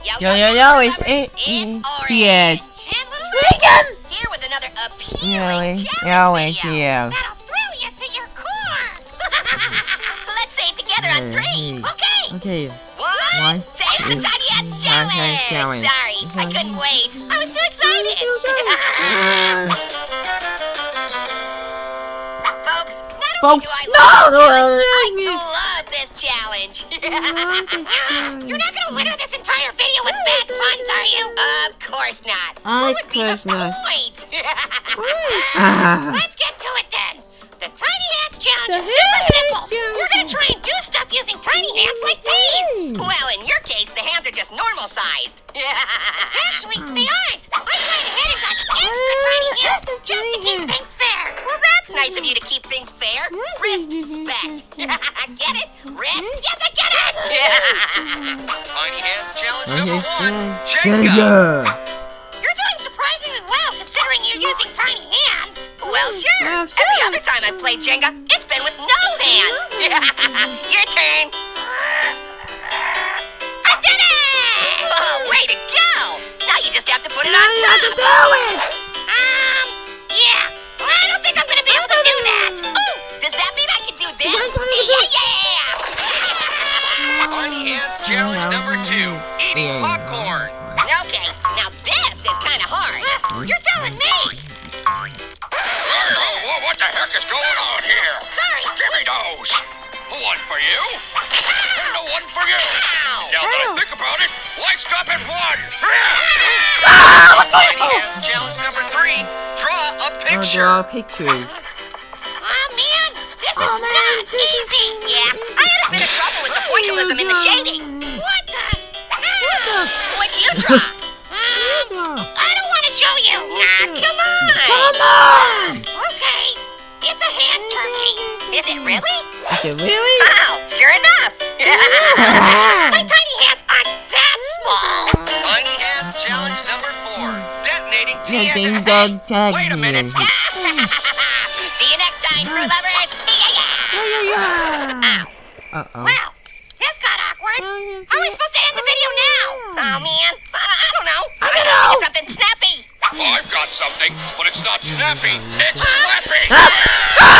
Yo, Yo, yo, yo, it's it. It's. Yeah. Little Here with another appealing Yo, challenge yo, video. you. That'll thrill you to your core. Let's say it together on three. Okay. Okay. One, One, take the two, Tiny Hands challenge. challenge. Sorry, I couldn't wait. I was too excited. Folks, not only Folks, do I no, no, this challenge, no, I love this challenge. You're not gonna litter this course not. Of what would be the course not. point? Ah. Let's get to it then. The Tiny Hands challenge The is super simple. Challenge. We're gonna try and do stuff using tiny hands like these. Well, in your case, the hands are just normal sized. Actually, they aren't. I tried ahead and got extra tiny hands extra just to keep hands. things fair. Well, that's nice of you to keep things fair. Wrist respect. get it? Rest? Yes, I get it. Tiny Hands Challenge number one. Jenga. Jenga. Doing well considering you're using tiny hands. Well, sure. Well, Every other time I've played Jenga, it's been with no hands. Your turn. I did it! Oh, way to go! Now you just have to put it Now on you have to do it. Um, yeah. Well, I don't think I'm gonna be able to do that. Oh, does that mean I can do this? Yes, we can do Yeah, yeah. Tiny Hands Challenge number two. Eating popcorn. Give those. One for you, and the one for you. Now that I think about it, why stop at one? Ah, Tiny Hands Challenge number three. Draw a I'll picture. draw pictures. Oh man, this is Oh, man, not this is- easy. Yeah, I had a bit of trouble with the pointillism in the shading. What the? What'd you draw? Really? Is it really? Wow, sure enough. My tiny hands aren't that small. Tiny Hands Challenge number four. Detonating Yeah, ding dong tag Wait a minute. See you next time, crew lovers. Yeah, yeah. Yeah. Uh oh. Wow, this got awkward. How are we supposed to end the video now? Oh man, I, I don't know. I don't gonna think know. something snappy. I've got something, but it's not snappy. It's slappy. Ah!